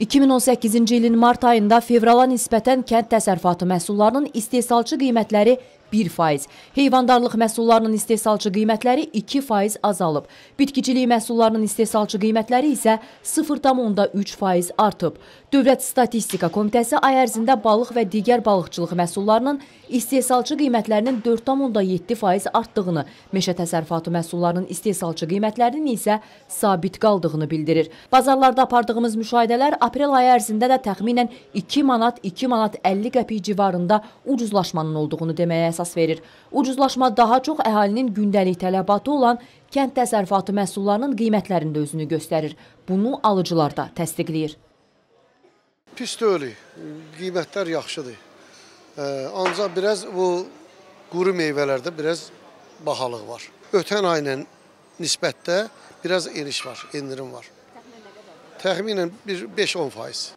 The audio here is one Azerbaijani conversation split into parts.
2018-ci ilin mart ayında fevrala nisbətən kənd təsərrüfatı məhsullarının istehsalçı qiymətləri 1%, heyvandarlıq məhsullarının istehsalçı qiymətləri 2% azalıb. Bitkicilik məhsullarının istehsalçı qiymətləri isə 0,3% artıb. Dövlət Statistika Komitəsi ay ərzində balıq və digər balıqçılıq məhsullarının istehsalçı qiymətlərinin 4,7% artdığını, meşə təsərrüfatı məhsullarının istehsalçı qiymətlərinin isə sabit qaldığını bildirir. Bazarlarda apardığımız müşahidələr aprel ayı ərzində də təxminən 2 manat, 2 manat 50 qəpik civarında ucuzlaşmanın olduğunu deməyə əsas verir. Ucuzlaşma daha çox əhalinin gündəlik tələbatı olan kənd təsərrüfatı məhsullarının qiymətlərində özünü göstərir. Bunu alıcılar da təsdiqləyir. Pis deyil, qiymətlər yaxşıdır. Ancaq biraz bu quru meyvələrdə biraz bahalıq var. Ötən ayla nisbətdə biraz eniş var, endirim var. Təxminən 5-10 faiz.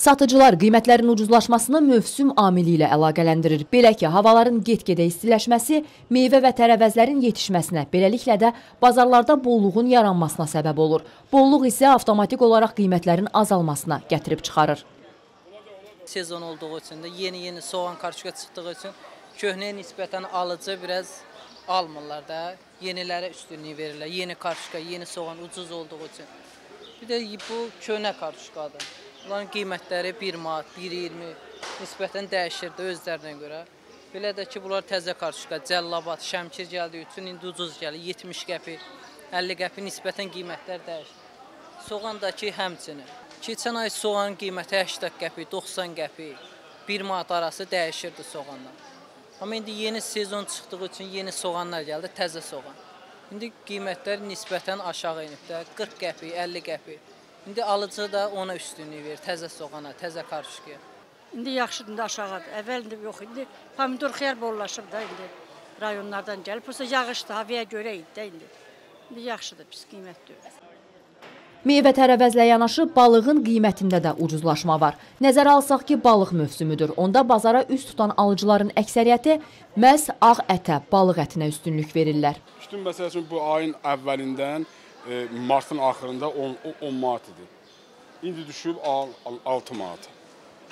Satıcılar qiymətlərin ucuzlaşmasını mövsüm amili ilə əlaqələndirir. Belə ki, havaların get-gedə istiləşməsi meyvə və tərəvəzlərin yetişməsinə, beləliklə də bazarlarda bolluğun yaranmasına səbəb olur. Bolluq isə avtomatik olaraq qiymətlərin azalmasına gətirib çıxarır. Sezon olduğu üçün də yeni-yeni soğan karşıya çıxdığı üçün köhnəyə nisbətən alıcı biraz almırlar da. Yenilərə üstünlük verirlər. Yeni karşıya, yeni soğan ucuz olduğu üçün. Bir də bu köhnə karşıyadır. Bunların qiymətləri 1 manat, 1.20 nisbətən dəyişirdi özlərinə görə. Belə də ki, bunlar təzə karşıqa, cəllabat, şəmkir gəldiyi üçün indi ucuz gəlir. 70 qəpi, 50 qəpi nisbətən qiymətlər dəyişir. Soğan da ki, həmçinin. Keçən ay soğanın qiyməti 80 qəpi, 90 qəpi, 1 manat arası dəyişirdi soğanlar. Amma indi yeni sezon çıxdığı üçün yeni soğanlar gəldi, təzə soğan. İndi qiymətlər nisbətən aşağı inib də, 40 qəpi, 50 qəpi. İndi alıcı da ona üstünlük verir, təzə soğana, təzə karışqıya. İndi yaxşıdır, indi aşağıdır. Əvvəlində yox idi. Pomidor xiyar bollaşıb da indi rayonlardan gəlib. Prosta yağışdı, havaya görə idi də indi. İndi yaxşıdır, pis qiymət deyil. Meyvə tərəvəzlə yanaşı balığın qiymətində də ucuzlaşma var. Nəzərə alsaq ki, balıq mövsümüdür. Onda bazara üst tutan alıcıların əksəriyyəti məhz ağ ətə, balıq ətinə üstünlük verirlər. Üstün məsəl üçün bu ayın əvvəlindən e, martın axırında 10, 10 manat idi. İndi düşüb 6 manat.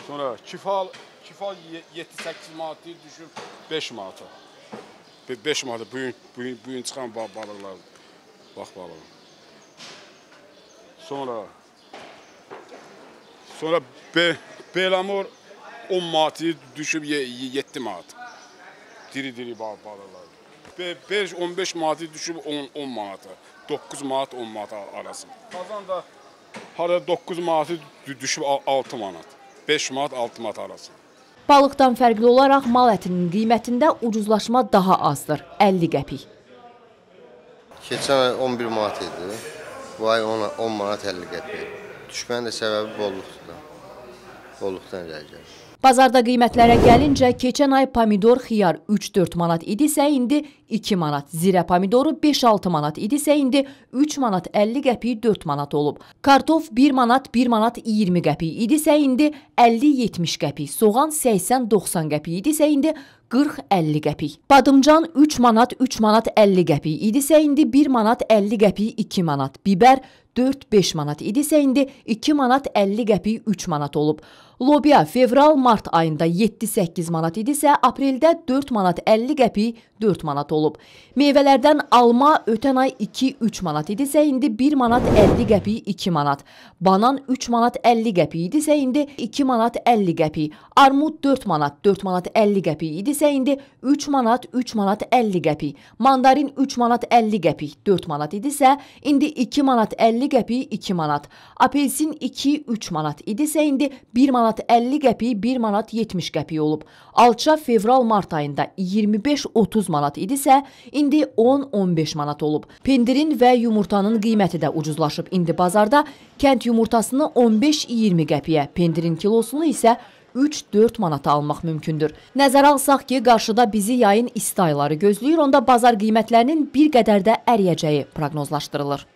Sonra kifal kifal 7-8 manat deyil, düşüb 5 manata. 5 manata bu gün bu gün, bu gün çıxan balıqlar bax balığı. Sonra sonra be, belamor 10 manat düşüb 7 manat. Diri-diri balıqlar. 5-15 manat düşüb 10 10 manata. 9 manat 10 manat arası. Qazan da harada 9 manatı düşüb 6 manat. 5 manat 6 manat arası. Balıqdan fərqli olaraq mal ətinin qiymətində ucuzlaşma daha azdır, 50 qəpik. Keçən ay 11 manat idi, bu ay 10, 10 manat 50 qəpik. Düşmənin də səbəbi bolluqdur da, bolluqdan gəlir. Bazarda qiymətlərə gəlincə, keçən ay pomidor xiyar 3-4 manat idisə, indi 2 manat. Zirə pomidoru 5-6 manat idisə, indi 3 manat 50 qəpik 4 manat olub. Kartof 1 manat 1 manat 20 qəpik idisə, indi 50-70 qəpik. Soğan 80-90 qəpik idisə, indi 40-50 qəpik. Badımcan 3 manat 3 manat 50 qəpik idisə, indi 1 manat 50 qəpik 2 manat. Biber 4-5 manat idisə, indi 2 manat 50 qəpik 3 manat olub. Lobya fevral-mart ayında 7-8 manat idisə, apreldə 4 manat 50 qəpik 4 manat olub. Meyvələrdən alma ötən ay 2-3 manat idisə, indi 1 manat 50 qəpik 2 manat. Banan 3 manat 50 qəpik idisə, indi 2 manat 50 qəpik. Armud 4 manat 4 manat 50 qəpik idisə, indi 3 manat 3 manat 50 qəpik. Mandarin 3 manat 50 qəpik 4 manat idisə, indi 2 manat 50 qəpik 2 manat. Apelsin 2-3 manat idisə, indi 1 manat manat 50 qəpik 1 manat 70 qəpik olub. Alça fevral-mart ayında 25-30 manat idisə, indi 10-15 manat olub. Pendirin və yumurtanın qiyməti də ucuzlaşıb. İndi bazarda kənd yumurtasını 15-20 qəpiyə, pendirin kilosunu isə 3-4 manata almaq mümkündür. Nəzərə alsaq ki, qarşıda bizi yayın isti ayları gözləyir, onda bazar qiymətlərinin bir qədər də əriyəcəyi proqnozlaşdırılır.